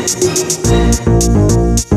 ¡Gracias!